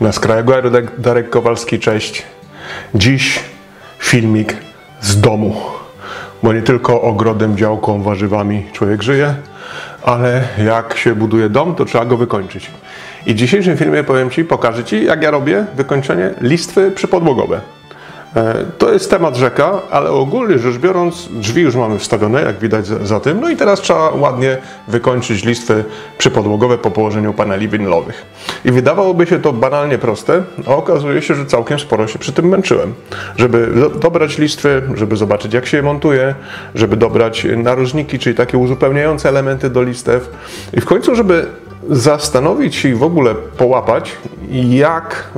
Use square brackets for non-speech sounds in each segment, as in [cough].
Na skraju Darek Kowalski, cześć. Dziś filmik z domu, bo nie tylko ogrodem, działką, warzywami człowiek żyje, ale jak się buduje dom, to trzeba go wykończyć. I w dzisiejszym filmie powiem Ci, pokażę Ci, jak ja robię wykończenie listwy przypodłogowe. E, to jest temat rzeka, ale ogólnie rzecz biorąc, drzwi już mamy wstawione, jak widać za tym. No i teraz trzeba ładnie wykończyć listwy przypodłogowe po położeniu paneli winylowych. I wydawałoby się to banalnie proste, a okazuje się, że całkiem sporo się przy tym męczyłem. Żeby dobrać listwy, żeby zobaczyć jak się je montuje, żeby dobrać narożniki, czyli takie uzupełniające elementy do listew. I w końcu, żeby zastanowić się i w ogóle połapać, jak,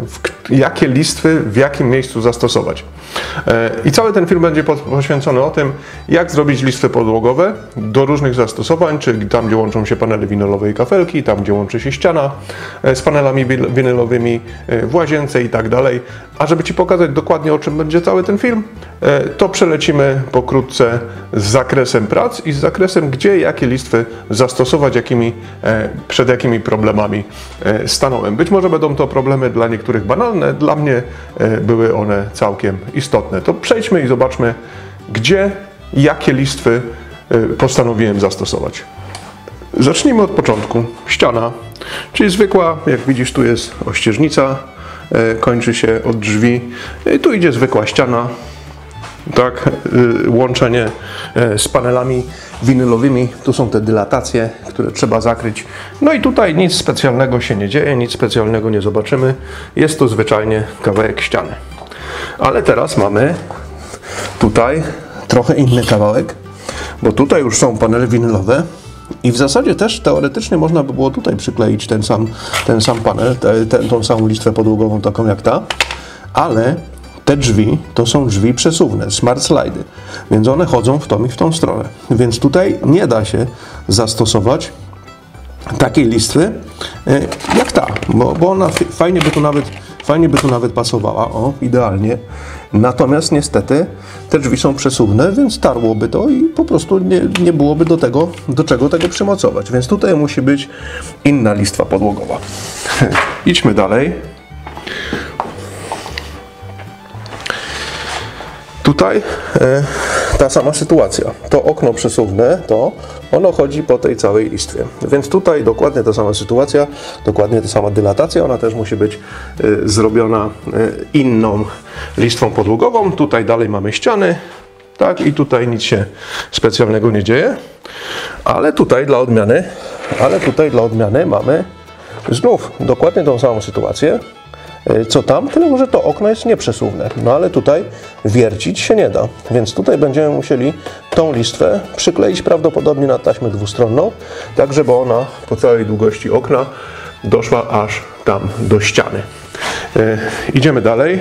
jakie listwy w jakim miejscu zastosować. E, I cały ten film będzie poświęcony o tym, jak zrobić listwy podłogowe do różnych zastosowań, czyli tam, gdzie łączą się panele winylowe i kafelki, tam, gdzie łączy się ściana e, z panelami winylowymi e, w łazience i tak dalej. A żeby Ci pokazać dokładnie, o czym będzie cały ten film, to przelecimy pokrótce z zakresem prac i z zakresem, gdzie jakie listwy zastosować, jakimi, przed jakimi problemami stanąłem. Być może będą to problemy dla niektórych banalne, dla mnie były one całkiem istotne. To przejdźmy i zobaczmy, gdzie, jakie listwy y, postanowiłem zastosować. Zacznijmy od początku. Ściana, czyli zwykła, jak widzisz, tu jest ościeżnica, kończy się od drzwi. I tu idzie zwykła ściana, tak, y, łączenie z panelami winylowymi. Tu są te dylatacje, które trzeba zakryć. No i tutaj nic specjalnego się nie dzieje, nic specjalnego nie zobaczymy. Jest to zwyczajnie kawałek ściany. Ale teraz mamy tutaj trochę inny kawałek, bo tutaj już są panele winylowe i w zasadzie też teoretycznie można by było tutaj przykleić ten sam, ten sam panel, te, te, tą samą listwę podłogową taką jak ta, ale te drzwi to są drzwi przesuwne, smart slidy, więc one chodzą w tą i w tą stronę. Więc tutaj nie da się zastosować takiej listwy e, jak ta, bo, bo ona fajnie by tu nawet Fajnie by tu nawet pasowała, o, idealnie. Natomiast niestety te drzwi są przesuwne, więc tarłoby to i po prostu nie, nie byłoby do tego, do czego tego przymocować. Więc tutaj musi być inna listwa podłogowa. [laughs] Idźmy dalej. Tutaj e, ta sama sytuacja. To okno przesuwne, to ono chodzi po tej całej listwie. Więc tutaj dokładnie ta sama sytuacja, dokładnie ta sama dylatacja, ona też musi być y, zrobiona y, inną listwą podłogową. Tutaj dalej mamy ściany, tak, i tutaj nic się specjalnego nie dzieje. Ale tutaj dla odmiany, ale tutaj dla odmiany mamy znów dokładnie tą samą sytuację. E, co tam, tyle że to okno jest nieprzesuwne. No ale tutaj wiercić się nie da, więc tutaj będziemy musieli tą listwę przykleić prawdopodobnie na taśmę dwustronną, tak żeby ona po całej długości okna doszła aż tam do ściany. E, idziemy dalej,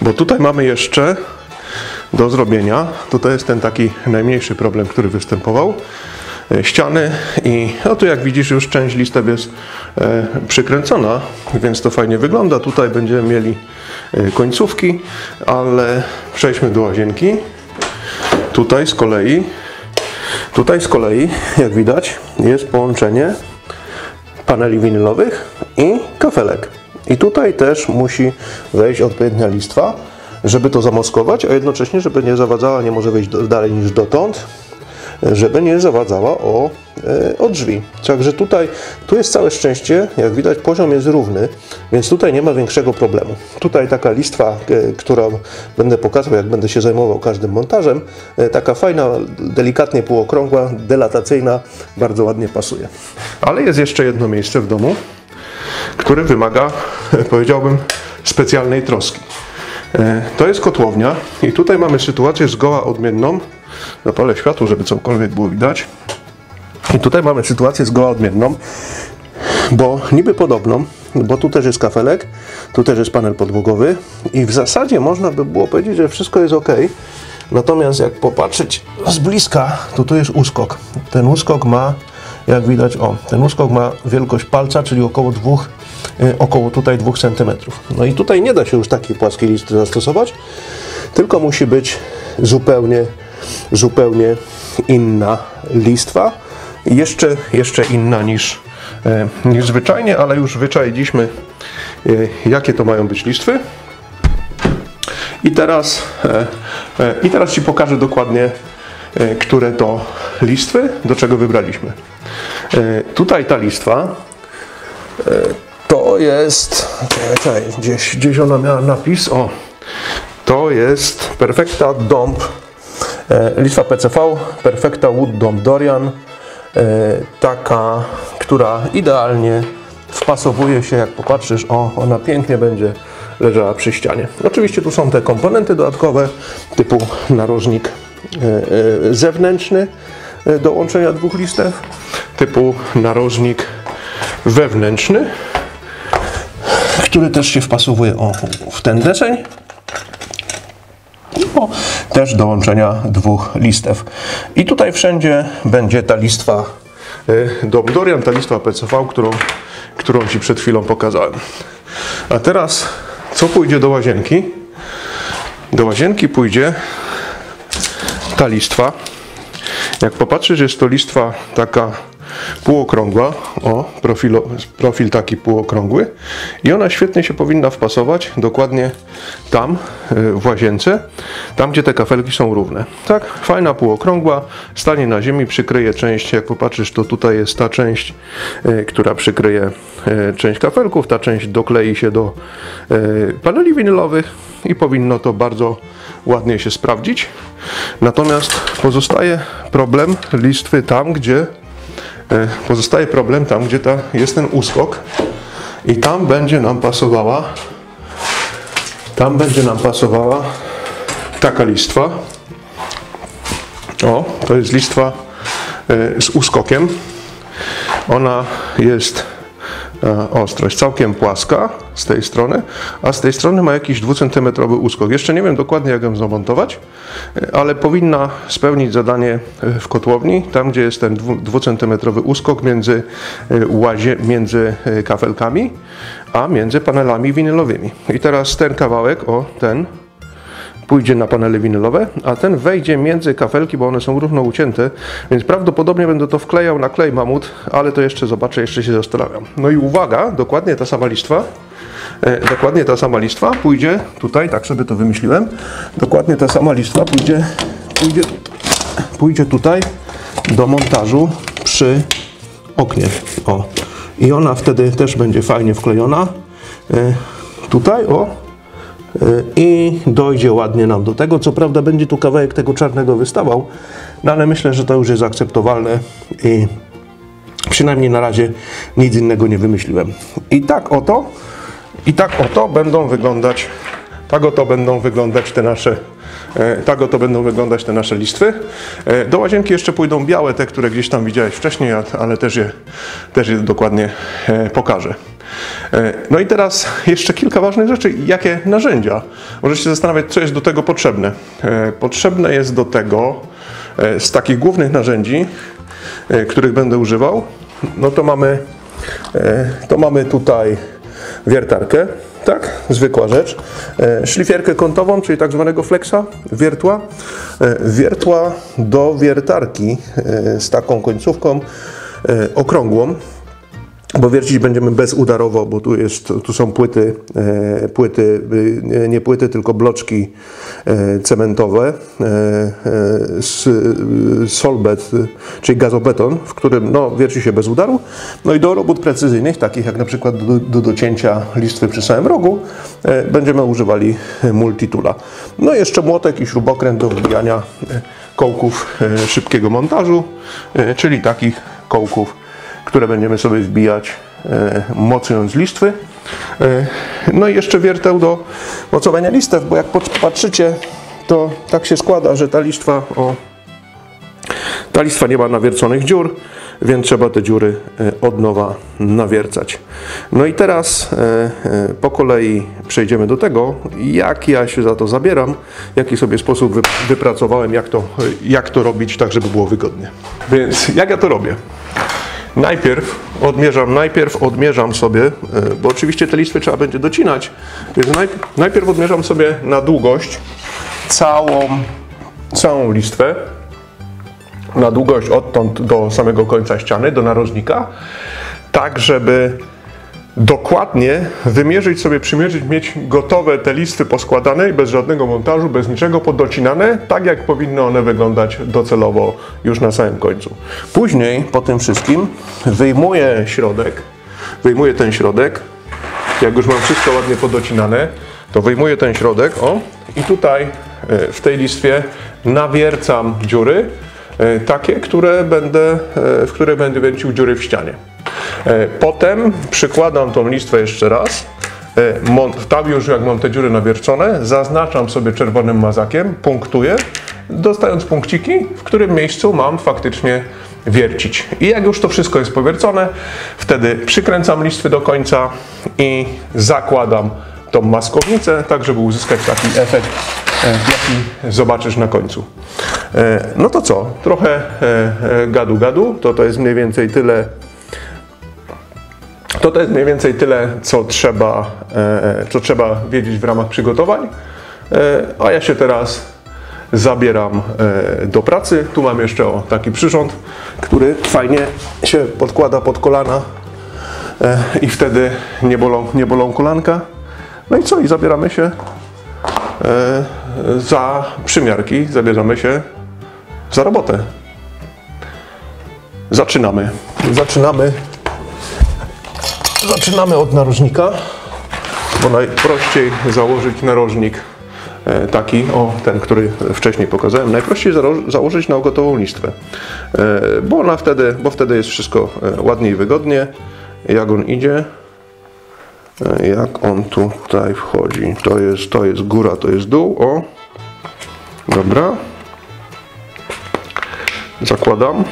bo tutaj mamy jeszcze do zrobienia, tutaj jest ten taki najmniejszy problem, który występował, ściany i no tu jak widzisz już część listew jest e, przykręcona, więc to fajnie wygląda. Tutaj będziemy mieli e, końcówki, ale przejdźmy do łazienki. Tutaj z kolei, tutaj z kolei, jak widać, jest połączenie paneli winylowych i kafelek. I tutaj też musi wejść odpowiednia listwa, żeby to zamoskować, a jednocześnie, żeby nie zawadzała, nie może wejść dalej niż dotąd, żeby nie zawadzała o, e, o drzwi. Także tutaj, tu jest całe szczęście, jak widać poziom jest równy, więc tutaj nie ma większego problemu. Tutaj taka listwa, e, którą będę pokazał, jak będę się zajmował każdym montażem, e, taka fajna, delikatnie półokrągła, delatacyjna, bardzo ładnie pasuje. Ale jest jeszcze jedno miejsce w domu, które wymaga, powiedziałbym, specjalnej troski. To jest kotłownia i tutaj mamy sytuację zgoła odmienną Zapalę światło, żeby cokolwiek było widać. I tutaj mamy sytuację zgoła odmienną, bo niby podobną, bo tu też jest kafelek, tu też jest panel podłogowy i w zasadzie można by było powiedzieć, że wszystko jest ok. Natomiast jak popatrzeć z bliska, to tu jest uskok. Ten uskok ma, jak widać, o, ten uskok ma wielkość palca, czyli około dwóch, y, około tutaj 2 cm. No i tutaj nie da się już takiej płaskiej listy zastosować, tylko musi być zupełnie zupełnie inna listwa, jeszcze, jeszcze inna niż, e, niż zwyczajnie, ale już wyczailiśmy, e, jakie to mają być listwy. I teraz, e, I teraz Ci pokażę dokładnie, które to listwy, do czego wybraliśmy. Tutaj ta listwa to jest, czekaj, gdzieś, gdzieś ona miała napis, o, to jest Perfecta Dąb, e, listwa PCV, Perfecta Wood Dąb Dorian, e, taka, która idealnie wpasowuje się, jak popatrzysz, o, ona pięknie będzie leżała przy ścianie. Oczywiście tu są te komponenty dodatkowe, typu narożnik e, e, zewnętrzny e, do łączenia dwóch listew, typu narożnik wewnętrzny, który też się wpasowuje o, w ten deseń. O, też do łączenia dwóch listew. I tutaj wszędzie będzie ta listwa e, Dom Dorian, ta listwa PCV, którą, którą Ci przed chwilą pokazałem. A teraz co pójdzie do łazienki? Do łazienki pójdzie ta listwa. Jak popatrzysz, jest to listwa taka półokrągła, o, profilo, profil taki półokrągły i ona świetnie się powinna wpasować dokładnie tam y, w łazience, tam gdzie te kafelki są równe. Tak, fajna półokrągła, stanie na ziemi, przykryje część, jak popatrzysz, to tutaj jest ta część, y, która przykryje y, część kafelków, ta część doklei się do paneli winylowych i powinno to bardzo ładnie się sprawdzić. Natomiast pozostaje problem listwy tam, gdzie pozostaje problem tam, gdzie ta, jest ten uskok i tam będzie nam pasowała tam będzie nam pasowała taka listwa. O, to jest listwa e, z uskokiem. Ona jest E, ostrość całkiem płaska z tej strony, a z tej strony ma jakiś dwucentymetrowy uskok. Jeszcze nie wiem dokładnie jak ją zamontować, e, ale powinna spełnić zadanie e, w kotłowni, tam gdzie jest ten dwucentymetrowy uskok między, łazie, między kafelkami, a między panelami winylowymi. I teraz ten kawałek, o ten, pójdzie na panele winylowe, a ten wejdzie między kafelki, bo one są równo ucięte, więc prawdopodobnie będę to wklejał na klej mamut, ale to jeszcze zobaczę, jeszcze się zastanawiam. No i uwaga, dokładnie ta sama listwa, e, dokładnie ta sama listwa pójdzie tutaj, tak sobie to wymyśliłem, dokładnie ta sama listwa pójdzie, pójdzie, pójdzie tutaj do montażu przy oknie. O. I ona wtedy też będzie fajnie wklejona. E, tutaj, o, i dojdzie ładnie nam do tego. Co prawda będzie tu kawałek tego czarnego wystawał, no ale myślę, że to już jest akceptowalne i przynajmniej na razie nic innego nie wymyśliłem. I tak oto, i tak oto będą wyglądać, tak oto będą wyglądać te nasze e, tak oto będą wyglądać te nasze listwy. E, do łazienki jeszcze pójdą białe, te, które gdzieś tam widziałeś wcześniej, ale też je, też je dokładnie e, pokażę. E, no i teraz jeszcze kilka ważnych rzeczy. Jakie narzędzia? Możecie się zastanawiać, co jest do tego potrzebne. E, potrzebne jest do tego e, z takich głównych narzędzi, których będę używał, no to mamy, to mamy tutaj wiertarkę, tak, zwykła rzecz, szlifierkę kątową, czyli tak zwanego flexa, wiertła, wiertła do wiertarki z taką końcówką okrągłą, bo wiercić będziemy bezudarowo, bo tu, jest, tu są płyty, e, płyty, e, nie płyty, tylko bloczki e, cementowe, solbet, czyli gazobeton, w którym no, wierci się bez udaru. No i do robót precyzyjnych, takich jak na przykład do, do docięcia listwy przy samym rogu, będziemy używali multitula. No i jeszcze młotek i śrubokręt do wbijania kołków szybkiego montażu, czyli takich kołków które będziemy sobie wbijać e, mocując listwy. E, no i jeszcze wierteł do mocowania listew, bo jak patrzycie, to tak się składa, że ta listwa, o, ta listwa nie ma nawierconych dziur, więc trzeba te dziury e, od nowa nawiercać. No i teraz po kolei przejdziemy do tego, jak ja się za to zabieram, jaki sobie sposób wypracowałem, jak to, jak to robić tak, żeby było wygodnie. Więc jak ja to robię? Najpierw odmierzam, najpierw odmierzam sobie, e, bo oczywiście te listwy trzeba będzie docinać, więc najpierw odmierzam sobie na długość całą, całą listwę. na długość odtąd do samego końca ściany, do narożnika, tak żeby dokładnie wymierzyć sobie, przymierzyć, mieć gotowe te listy poskładane i bez żadnego montażu, bez niczego podocinane, tak jak powinny one wyglądać docelowo już na samym końcu. Później po tym wszystkim wyjmuję środek, wyjmuję ten środek, jak już mam wszystko ładnie podocinane, to wyjmuję ten środek, o, i tutaj e, w tej listwie nawiercam dziury, e, takie, które będę, e, w które będę wiercił dziury w ścianie. Potem przykładam tą listwę jeszcze raz. Tam już jak mam te dziury nawiercone, zaznaczam sobie czerwonym mazakiem, punktuję, dostając punkciki, w którym miejscu mam faktycznie wiercić. I jak już to wszystko jest powiercone, wtedy przykręcam listwy do końca i zakładam tą maskownicę, tak żeby uzyskać taki efekt, e, jaki zobaczysz na końcu. E, no to co? Trochę e, gadu gadu, to to jest mniej więcej tyle to to jest mniej więcej tyle, co trzeba, co trzeba wiedzieć w ramach przygotowań. A ja się teraz zabieram do pracy. Tu mam jeszcze o, taki przyrząd, który fajnie się podkłada pod kolana i wtedy nie bolą, nie bolą kolanka. No i co? I zabieramy się e, za przymiarki, zabieramy się za robotę. Zaczynamy. Zaczynamy. Zaczynamy od narożnika, bo najprościej założyć narożnik e, taki, o ten, który wcześniej pokazałem, najprościej założyć na gotową listwę, e, bo ona wtedy, bo wtedy jest wszystko ładnie i wygodnie. Jak on idzie, jak on tutaj wchodzi. To jest, to jest góra, to jest dół. O, dobra. Zakładam.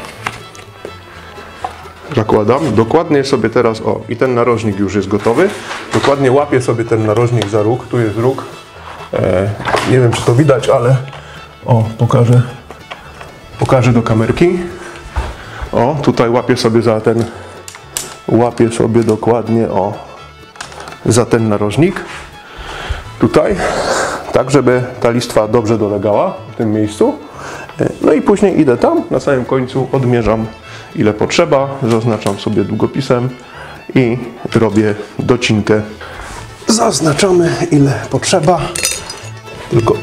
Zakładam. Dokładnie sobie teraz, o, i ten narożnik już jest gotowy. Dokładnie łapię sobie ten narożnik za róg. Tu jest róg. E, nie wiem, czy to widać, ale o, pokażę. Pokażę do kamerki. O, tutaj łapię sobie za ten, łapię sobie dokładnie, o, za ten narożnik. Tutaj, tak żeby ta listwa dobrze dolegała w tym miejscu. No i później idę tam, na samym końcu odmierzam ile potrzeba, zaznaczam sobie długopisem i robię docinkę. Zaznaczamy ile potrzeba, tylko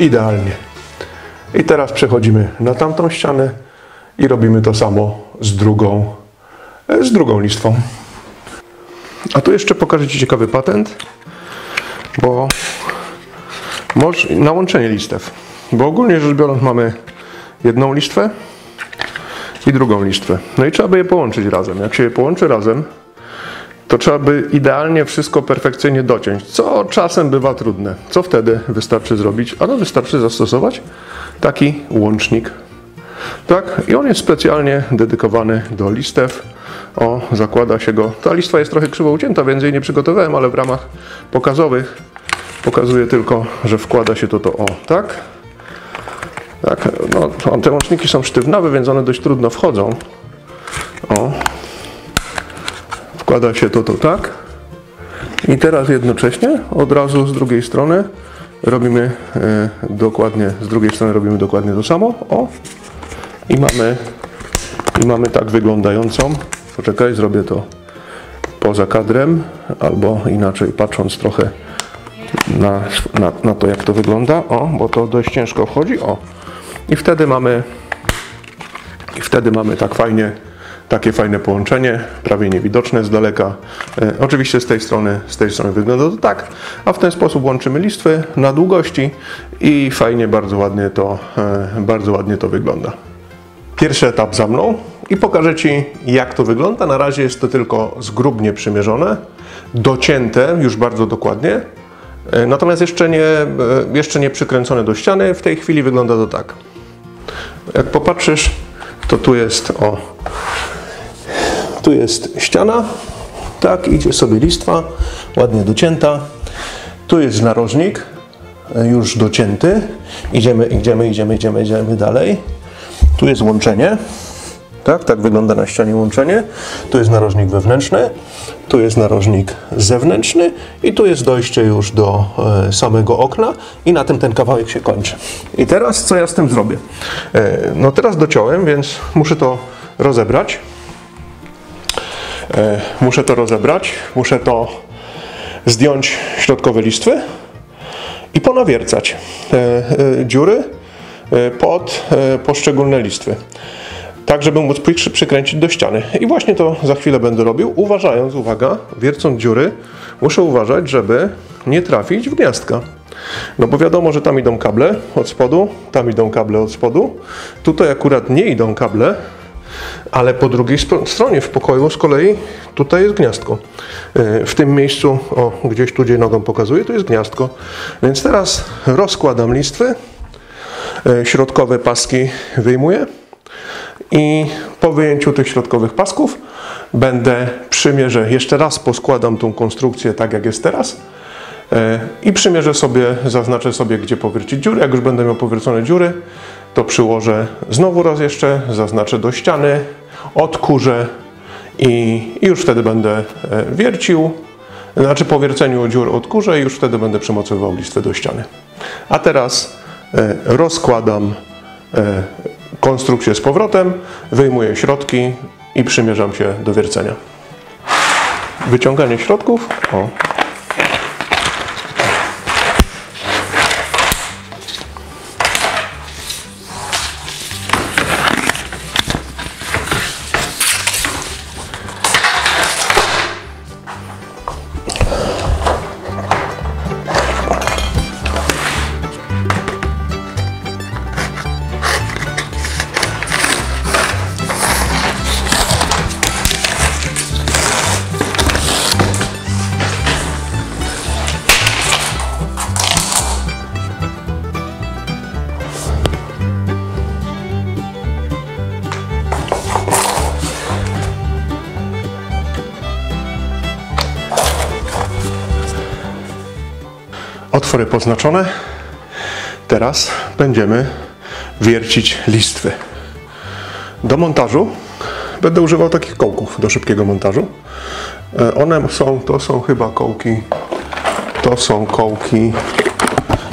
idealnie. I teraz przechodzimy na tamtą ścianę i robimy to samo z drugą, z drugą listwą. A tu jeszcze pokażę Ci ciekawy patent, bo na łączenie listew. Bo ogólnie rzecz biorąc mamy jedną listwę i drugą listwę. No i trzeba by je połączyć razem. Jak się je połączy razem, to trzeba by idealnie wszystko perfekcyjnie dociąć, co czasem bywa trudne. Co wtedy wystarczy zrobić? Ano wystarczy zastosować taki łącznik. Tak, i on jest specjalnie dedykowany do listew. O, zakłada się go. Ta listwa jest trochę krzywo ucięta, więc jej nie przygotowałem, ale w ramach pokazowych pokazuję tylko, że wkłada się to to o, tak? Tak, no, te łączniki są sztywnawe, więc one dość trudno wchodzą. O, wkłada się to to tak. I teraz jednocześnie od razu z drugiej strony robimy e, dokładnie, z drugiej strony robimy dokładnie to samo. O, i mamy, i mamy tak wyglądającą. Poczekaj, zrobię to poza kadrem, albo inaczej patrząc trochę na, na, na to, jak to wygląda. O, bo to dość ciężko wchodzi. O, i wtedy mamy, i wtedy mamy tak fajnie, takie fajne połączenie, prawie niewidoczne z daleka. E, oczywiście z tej strony, z tej strony wygląda to tak, a w ten sposób łączymy listwy na długości i fajnie, bardzo ładnie to, e, bardzo ładnie to wygląda. Pierwszy etap za mną i pokażę Ci, jak to wygląda. Na razie jest to tylko zgrubnie przymierzone, docięte już bardzo dokładnie, e, natomiast jeszcze nie, jeszcze nie przykręcone do ściany. W tej chwili wygląda to tak. Jak popatrzysz, to tu jest o, tu jest ściana, tak, idzie sobie listwa, ładnie docięta. Tu jest narożnik, e, już docięty. Idziemy, idziemy, idziemy, idziemy, idziemy dalej. Tu jest łączenie. Tak, tak wygląda na ścianie łączenie. Tu jest narożnik wewnętrzny, tu jest narożnik zewnętrzny i tu jest dojście już do e, samego okna i na tym ten kawałek się kończy. I teraz co ja z tym zrobię? E, no teraz dociąłem, więc muszę to rozebrać. E, muszę to rozebrać, muszę to zdjąć środkowe listwy i ponawiercać e, e, dziury pod poszczególne listwy tak żeby móc przy, przykręcić do ściany. I właśnie to za chwilę będę robił, uważając, uwaga, wiercąc dziury, muszę uważać, żeby nie trafić w gniazdka. No bo wiadomo, że tam idą kable od spodu, tam idą kable od spodu. Tutaj akurat nie idą kable, ale po drugiej stronie w pokoju z kolei tutaj jest gniazdko. E, w tym miejscu, o gdzieś tu, gdzie nogą pokazuję, to jest gniazdko. Więc teraz rozkładam listwy, e, środkowe paski wyjmuję i po wyjęciu tych środkowych pasków będę przymierzę, jeszcze raz poskładam tą konstrukcję tak jak jest teraz e, i przymierzę sobie, zaznaczę sobie gdzie powiercić dziury. Jak już będę miał powiercone dziury, to przyłożę znowu raz jeszcze, zaznaczę do ściany, odkurzę i, już wtedy będę e, wiercił. Znaczy po wierceniu dziur odkurzę i już wtedy będę przymocowywał listwę do ściany. A teraz e, rozkładam konstrukcję z powrotem, wyjmuję środki i przymierzam się do wiercenia. Wyciąganie środków. O. Teraz będziemy wiercić listwy. Do montażu będę używał takich kołków do szybkiego montażu. E, one są, to są chyba kołki, to są kołki,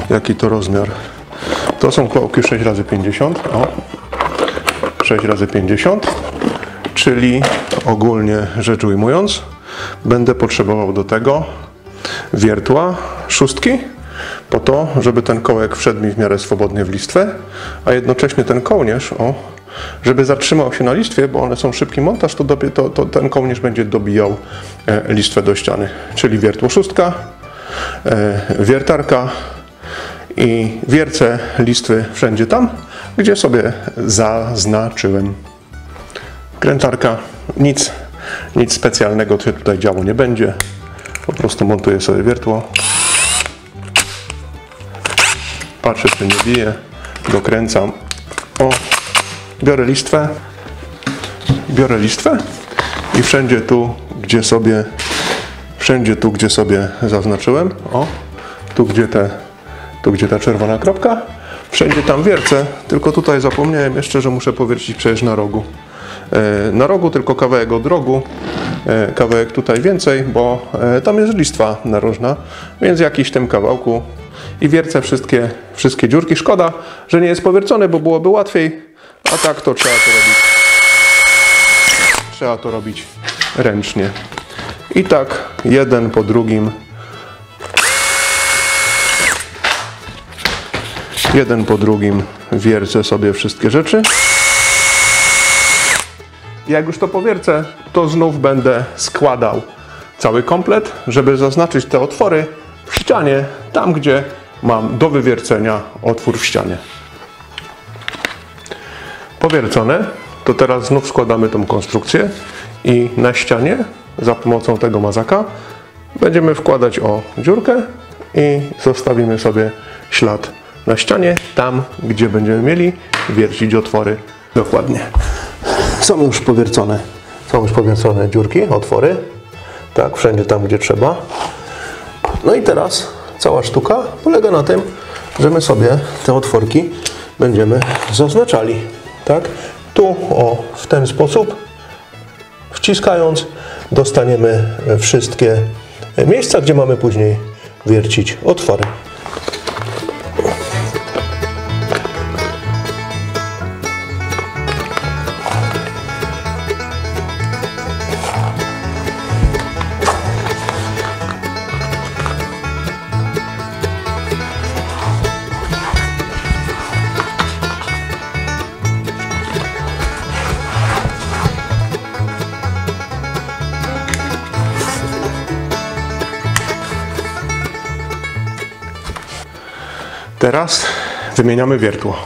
jaki to rozmiar? To są kołki 6x50, o, 6x50, czyli ogólnie rzecz ujmując, będę potrzebował do tego wiertła szóstki, po to, żeby ten kołek wszedł mi w miarę swobodnie w listwę, a jednocześnie ten kołnierz, o, żeby zatrzymał się na listwie, bo one są szybki montaż, to, dobie, to, to ten kołnierz będzie dobijał e, listwę do ściany. Czyli wiertło szóstka, e, wiertarka i wiercę listwy wszędzie tam, gdzie sobie zaznaczyłem. Krętarka, nic, nic specjalnego tutaj działo nie będzie. Po prostu montuję sobie wiertło. Patrzę, czy nie bije. Dokręcam. O, biorę listwę. Biorę listwę i wszędzie tu, gdzie sobie wszędzie tu, gdzie sobie zaznaczyłem, o, tu gdzie, te, tu gdzie ta czerwona kropka, wszędzie tam wiercę, tylko tutaj zapomniałem jeszcze, że muszę powiercić przecież na rogu. E, na rogu tylko kawałek od rogu, e, kawałek tutaj więcej, bo e, tam jest listwa narożna, więc jakiś w tym kawałku i wiercę wszystkie, wszystkie dziurki. Szkoda, że nie jest powiercone, bo byłoby łatwiej, a tak to trzeba to robić. Trzeba to robić ręcznie. I tak jeden po drugim. Jeden po drugim wiercę sobie wszystkie rzeczy. Jak już to powiercę, to znów będę składał cały komplet, żeby zaznaczyć te otwory w ścianie, tam gdzie mam do wywiercenia otwór w ścianie. Powiercone, to teraz znów składamy tą konstrukcję i na ścianie za pomocą tego mazaka będziemy wkładać o dziurkę i zostawimy sobie ślad na ścianie, tam gdzie będziemy mieli wiercić otwory dokładnie. Są już powiercone, są już powiercone dziurki, otwory, tak, wszędzie tam gdzie trzeba. No i teraz cała sztuka polega na tym, że my sobie te otworki będziemy zaznaczali, tak? Tu o w ten sposób wciskając dostaniemy wszystkie miejsca, gdzie mamy później wiercić otwory. Teraz wymieniamy wiertło.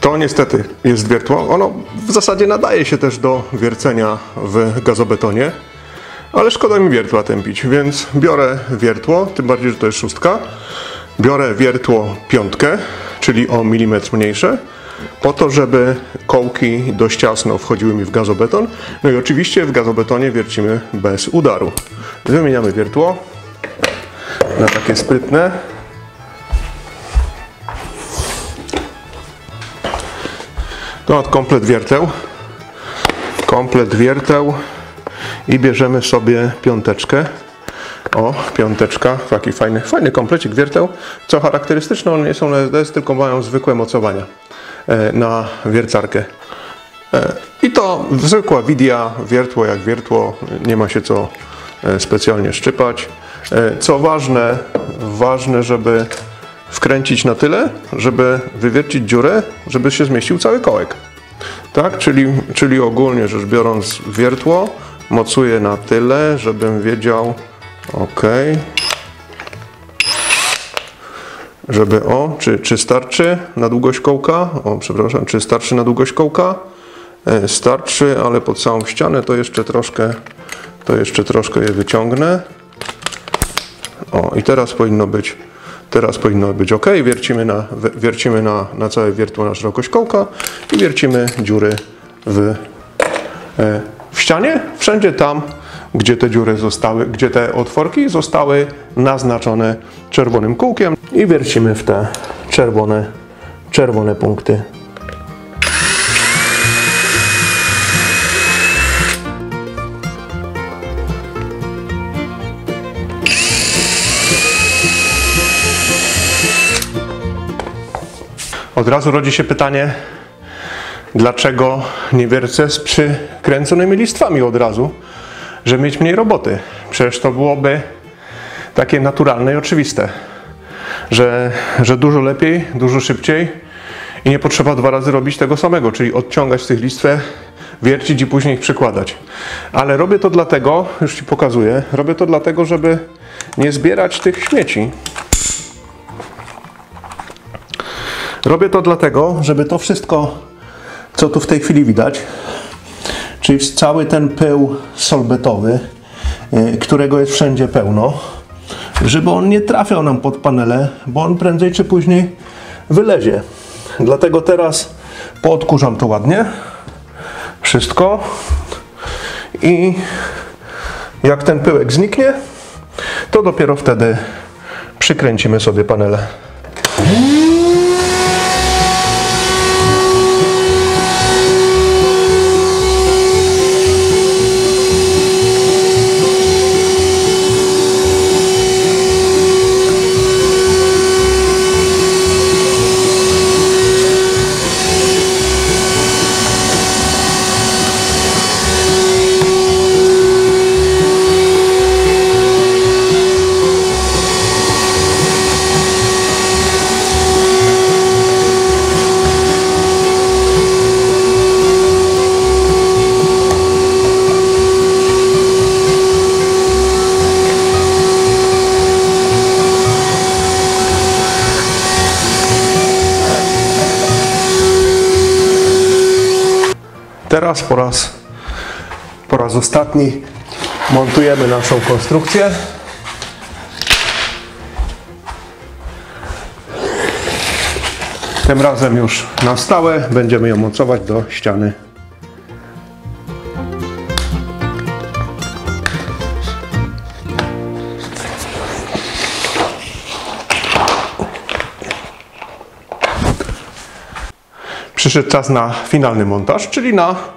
To niestety jest wiertło. Ono w zasadzie nadaje się też do wiercenia w gazobetonie, ale szkoda mi wiertła tępić, więc biorę wiertło, tym bardziej, że to jest szóstka. Biorę wiertło piątkę, czyli o milimetr mniejsze, po to, żeby kołki dość ciasno wchodziły mi w gazobeton. No i oczywiście w gazobetonie wiercimy bez udaru. Wymieniamy wiertło na takie sprytne. To komplet wierteł. Komplet wierteł i bierzemy sobie piąteczkę. O, piąteczka, taki fajny, fajny komplecik wierteł. Co charakterystyczne, one nie są LSD, tylko mają zwykłe mocowania e, na wiercarkę. E, I to zwykła widia, wiertło jak wiertło, nie ma się co e, specjalnie szczypać. Co ważne, ważne, żeby wkręcić na tyle, żeby wywiercić dziurę, żeby się zmieścił cały kołek. Tak, czyli, czyli ogólnie rzecz biorąc wiertło mocuję na tyle, żebym wiedział ok, żeby o, czy, czy starczy na długość kołka, o przepraszam, czy starczy na długość kołka, e, starczy, ale pod całą ścianę to jeszcze troszkę, to jeszcze troszkę je wyciągnę. O, i teraz powinno być Teraz powinno być ok. Wiercimy na, wiercimy na, na całe wiertło na szerokość kołka i wiercimy dziury w, e, w ścianie. Wszędzie tam, gdzie te dziury zostały, gdzie te otworki zostały naznaczone czerwonym kółkiem i wiercimy w te czerwone, czerwone punkty Od razu rodzi się pytanie, dlaczego nie wiercę z przykręconymi listwami od razu, żeby mieć mniej roboty. Przecież to byłoby takie naturalne i oczywiste, że, że dużo lepiej, dużo szybciej i nie potrzeba dwa razy robić tego samego, czyli odciągać tych listwę, wiercić i później ich przykładać. Ale robię to dlatego, już Ci pokazuję, robię to dlatego, żeby nie zbierać tych śmieci. Robię to dlatego, żeby to wszystko, co tu w tej chwili widać, czyli cały ten pył solbetowy, y, którego jest wszędzie pełno, żeby on nie trafiał nam pod panele, bo on prędzej czy później wylezie. Dlatego teraz poodkurzam to ładnie, wszystko i jak ten pyłek zniknie, to dopiero wtedy przykręcimy sobie panele. Teraz po raz, po raz ostatni montujemy naszą konstrukcję. Tym razem już na stałe będziemy ją mocować do ściany. Przyszedł czas na finalny montaż, czyli na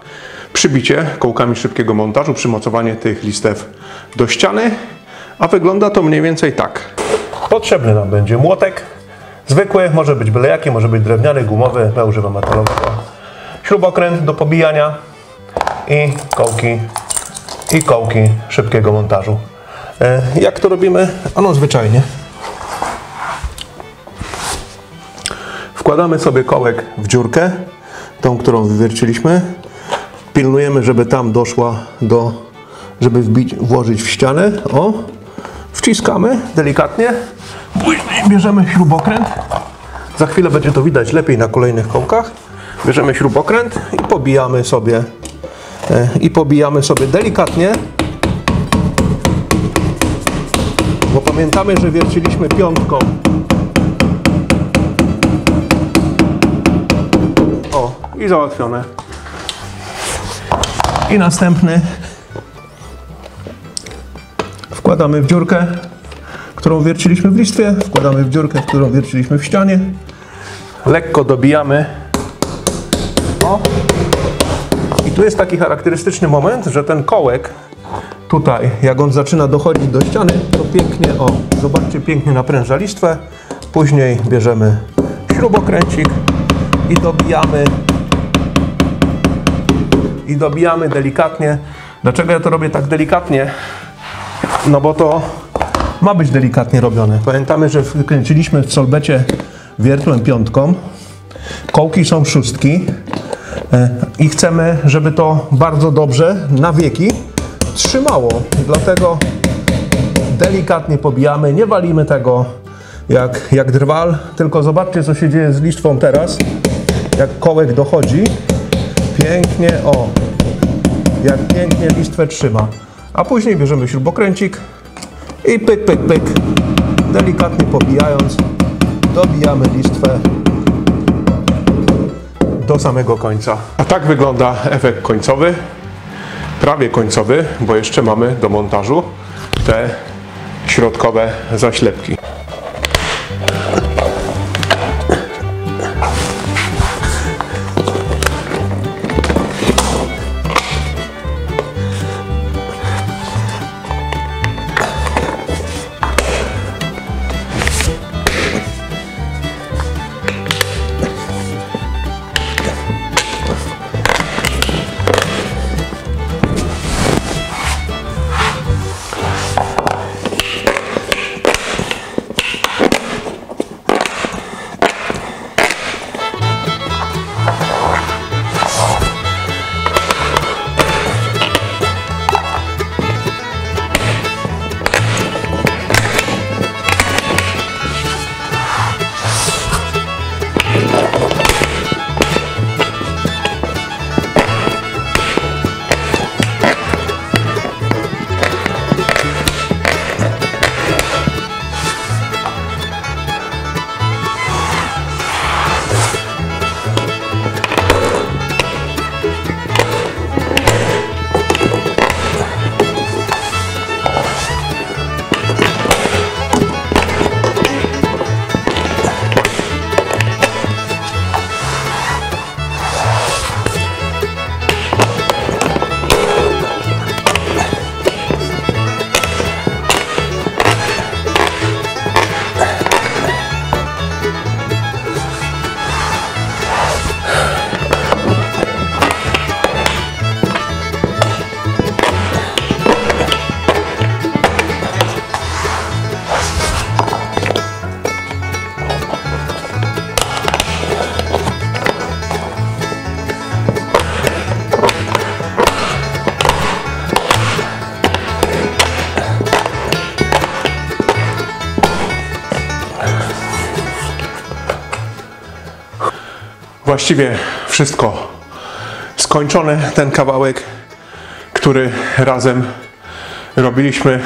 przybicie kołkami szybkiego montażu, przymocowanie tych listew do ściany, a wygląda to mniej więcej tak. Potrzebny nam będzie młotek, zwykły, może być byle jaki, może być drewniany, gumowy, ja używam metalowego. Śrubokręt do pobijania i kołki, i kołki szybkiego montażu. E, Jak to robimy? Ano zwyczajnie. Wkładamy sobie kołek w dziurkę, tą, którą wywierciliśmy. Pilnujemy, żeby tam doszła do, żeby wbić, włożyć w ścianę. O, wciskamy delikatnie. Później bierzemy śrubokręt. Za chwilę będzie to widać lepiej na kolejnych kołkach. Bierzemy śrubokręt i pobijamy sobie e, i pobijamy sobie delikatnie. Bo pamiętamy, że wierciliśmy piątką O, i załatwione. I następny wkładamy w dziurkę, którą wierciliśmy w listwie, wkładamy w dziurkę, którą wierciliśmy w ścianie. Lekko dobijamy. O. I tu jest taki charakterystyczny moment, że ten kołek tutaj, jak on zaczyna dochodzić do ściany, to pięknie, o, zobaczcie, pięknie napręża listwę. Później bierzemy śrubokręcik i dobijamy i dobijamy delikatnie. Dlaczego ja to robię tak delikatnie? No bo to ma być delikatnie robione. Pamiętamy, że wkręciliśmy w solbecie wiertłem piątką. Kołki są szóstki e, i chcemy, żeby to bardzo dobrze na wieki trzymało. Dlatego delikatnie pobijamy, nie walimy tego jak, jak drwal, tylko zobaczcie co się dzieje z listwą teraz. Jak kołek dochodzi, pięknie, o, jak pięknie listwę trzyma. A później bierzemy śrubokręcik i pyk, pyk, pyk, delikatnie pobijając, dobijamy listwę do samego końca. A tak wygląda efekt końcowy, prawie końcowy, bo jeszcze mamy do montażu te środkowe zaślepki. Właściwie wszystko skończone. Ten kawałek, który razem robiliśmy.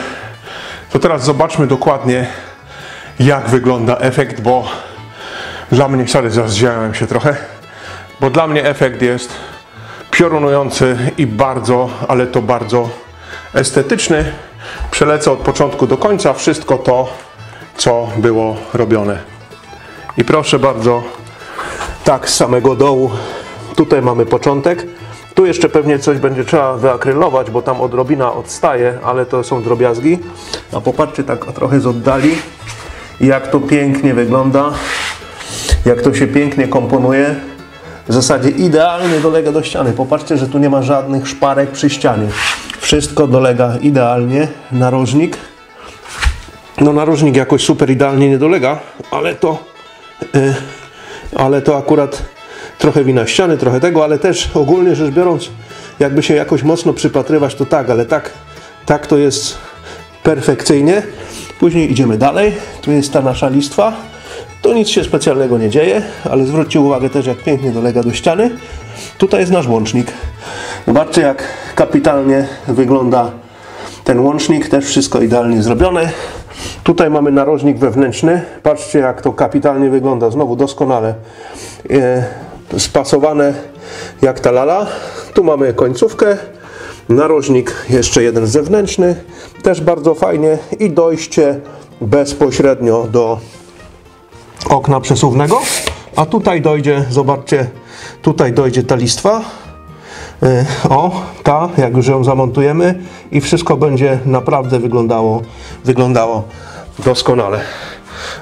To teraz zobaczmy dokładnie, jak wygląda efekt, bo dla mnie, sorry, zdziałem się trochę, bo dla mnie efekt jest piorunujący i bardzo, ale to bardzo estetyczny. Przelecę od początku do końca wszystko to, co było robione. I proszę bardzo, tak z samego dołu, tutaj mamy początek. Tu jeszcze pewnie coś będzie trzeba wyakrylować, bo tam odrobina odstaje, ale to są drobiazgi. A popatrzcie tak trochę z oddali, jak to pięknie wygląda, jak to się pięknie komponuje. W zasadzie idealnie dolega do ściany. Popatrzcie, że tu nie ma żadnych szparek przy ścianie. Wszystko dolega idealnie. Narożnik. No narożnik jakoś super idealnie nie dolega, ale to, yy, ale to akurat trochę wina ściany, trochę tego, ale też ogólnie rzecz biorąc, jakby się jakoś mocno przypatrywać, to tak, ale tak, tak to jest perfekcyjnie. Później idziemy dalej. Tu jest ta nasza listwa. Tu nic się specjalnego nie dzieje, ale zwróćcie uwagę też, jak pięknie dolega do ściany. Tutaj jest nasz łącznik. Zobaczcie, jak kapitalnie wygląda ten łącznik. Też wszystko idealnie zrobione. Tutaj mamy narożnik wewnętrzny. Patrzcie, jak to kapitalnie wygląda. Znowu doskonale e, spasowane jak ta lala. Tu mamy końcówkę. Narożnik jeszcze jeden zewnętrzny. Też bardzo fajnie. I dojście bezpośrednio do okna przesuwnego, a tutaj dojdzie, zobaczcie, tutaj dojdzie ta listwa. Yy, O, ta, jak już ją zamontujemy i wszystko będzie naprawdę wyglądało, wyglądało doskonale.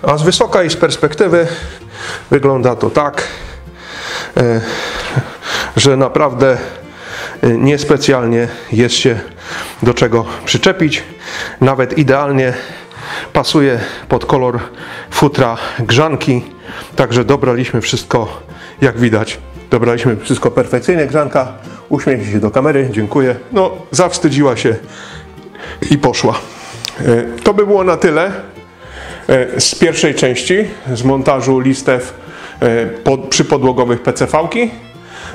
A z wysoka i z perspektywy wygląda to tak, yy, że naprawdę yy, niespecjalnie jest się do czego przyczepić. Nawet idealnie pasuje pod kolor futra grzanki. Także dobraliśmy wszystko, jak widać. Dobraliśmy wszystko perfekcyjnie. Grzanka uśmiechnie się do kamery. Dziękuję. No, zawstydziła się i poszła. E, To by było na tyle e, z pierwszej części, z montażu listew e, pod, przypodłogowych PCV-ki.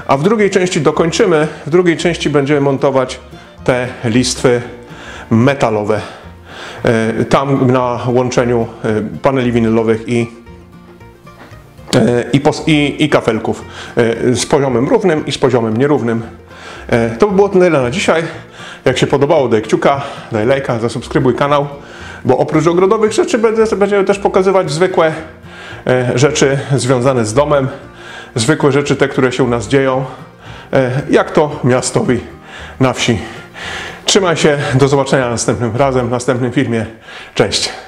A w drugiej części dokończymy. W drugiej części będziemy montować te listwy metalowe. Tam na łączeniu paneli winylowych i, i, i, i kafelków z poziomem równym i z poziomem nierównym. E, To by było tyle na dzisiaj. Jak się podobało, daj kciuka, daj lajka, zasubskrybuj kanał, bo oprócz ogrodowych rzeczy będziemy też pokazywać zwykłe e, rzeczy związane z domem, zwykłe rzeczy, te, które się u nas dzieją, e, jak to miastowi na wsi. Trzymaj się, do zobaczenia następnym razem, w następnym filmie. Cześć.